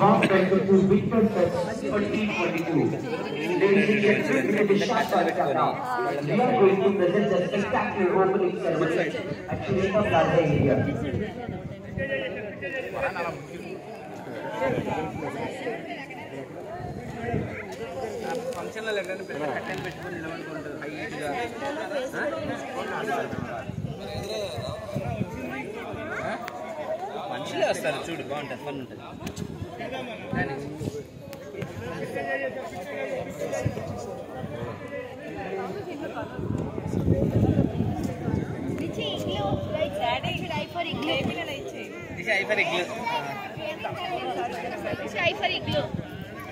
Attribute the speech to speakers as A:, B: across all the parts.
A: Mark Welcome to Winter Fest 2022. Ladies and gentlemen, it is Shaka Kaka. We are going to present the spectacular opening ceremony at Shurika Plaza area.
B: ఫంక్షన్లో ఎక్కడైనా పెద్ద కట్టెలు పెట్టుకొని నిలబడుకుంటారు హైట్గా మనుషులే వస్తారు చూడు బాగుంటుంది ఫన్ ఉంటుంది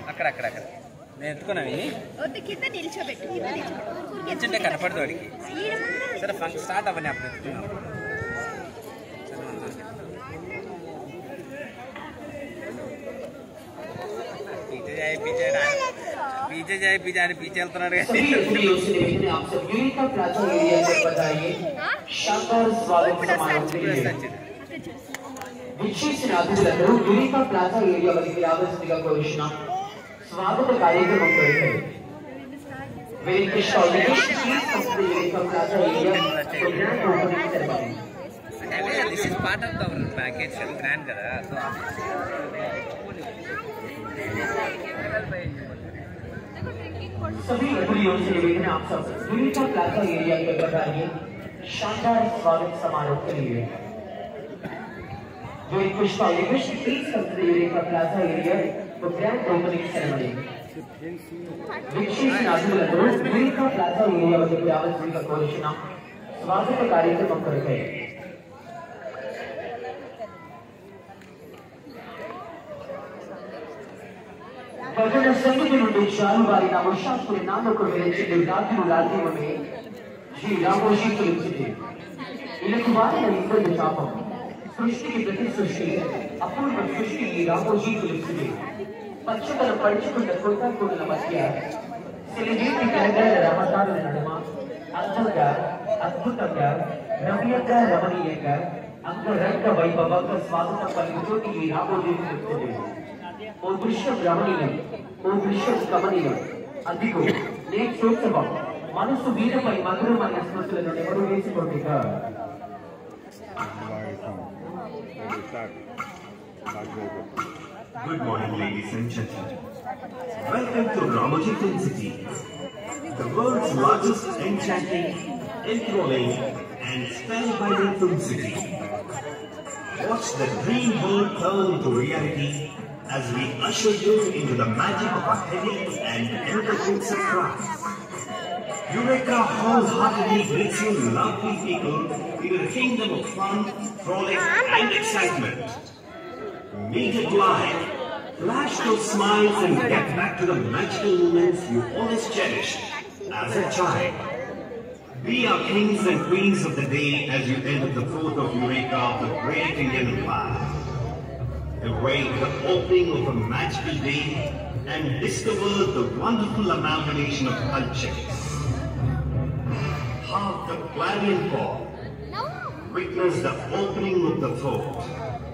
B: అక్కడ అక్కడ అక్కడ నేను ఎత్తుకున్నావి
C: నిల్చోబెట్టు
B: కనపడదు వాడికి సరే ఫంక్షన్ స్టార్ట్ అవ్వని అప్పుడు ఎత్తుకున్నాను
A: ಆಚೆ ಜಾಯ್ ಬಿಜಾರಿ ಪೀಚೆ ಹೇಳ್ತಾನೆ विशेष नागरिकहरू दुईका प्राथा एरिया भनेको राजनीतिको घोषणा स्वागत कार्यक्रम गरिरहेको वेलकम स्वागत चीफ सत्र एरिया प्राथा एरिया प्रोग्राम कंपनी सरकारी This is part of our package and grand,
B: so.
A: सभी गतिविधियों से निवेदन आप सब दुनिया प्लाजा एरिया के अंदर आइए शानदार स्वागत समारोह के लिए जो एक पुष्पा विश्व तीन संसद एरिया का प्लाजा एरिया तो ग्रैंड ओपनिंग सेरेमनी विशेष नाजुल अनुरोध दुनिया प्लाजा एरिया के बिलावल जी का घोषणा स्वागत कार्यक्रम कर रहे हैं నుండి జాలువారిన వర్షాసుని నామకు వెలిచింది రాజును రాజ్యమని శ్రీ రామోషి తొలిచింది ఇలకు వారిన ఇబ్బంది శాపం సృష్టికి ప్రతి సృష్టి అపూర్వ సృష్టి ఈ రామోజీ తొలిచింది పచ్చదనం పడుచుకున్న కొత్త కూడల మధ్య సిలిగేటి కలగల రమతారుల నడుమ అందంగా అద్భుతంగా రమ్యంగా రమణీయంగా అంగరంగ వైభవంగా స్వాగతం పలుకుతోటి ఈ రామోజీ और विश्व ब्रह्मणीलम और विश्व गमनीलम ಅದಿಗೋ ನೇಕ್ ಸೂಕ್ಷ್ಮ ಮನಸ್ಸು ವೀರಪೈ ಮಧುರಮಯ ಸ್ಮೃತಿಗಳನ್ನು ನೆವರು ಬೇಯಿಸಿಕೊಂಡಿದ್ದ
D: Good morning, ladies and gentlemen. Welcome to Ramajit City, the world's largest enchanting, enthralling, and spellbinding film city. Watch the dream world turn to reality as we usher you into the magic of a heavy and entertaining surprise. Eureka wholeheartedly greets you lovely people in a kingdom of fun, frolic, and excitement. Meet it live. Flash those smiles and get back to the magical moments you always cherished as a child. Be our kings and queens of the day as you enter the fourth of Eureka of the great Indian Empire. Await the opening of a magical day and discover the wonderful amalgamation of cultures. Hark the clarion call. Witness the opening of the fort.